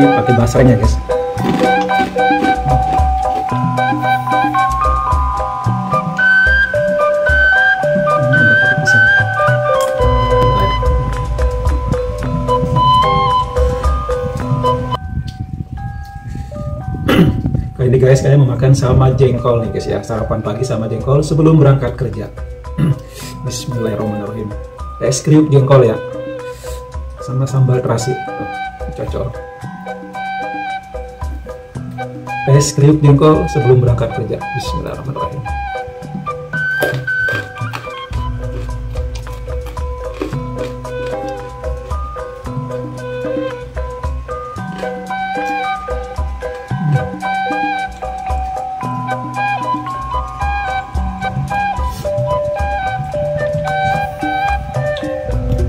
Pakai basreng guys Kali ini guys, saya mau makan sama jengkol nih guys ya, sarapan pagi sama jengkol sebelum berangkat kerja. Bismillahirrahmanirrahim. Es kriuk jengkol ya, sama sambal terasi, cocok. Es kriuk jengkol sebelum berangkat kerja. Bismillahirrahmanirrahim.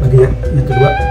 Lagi ya, yang kedua.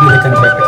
be reckoned better.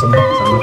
Namanya sambal terasi coba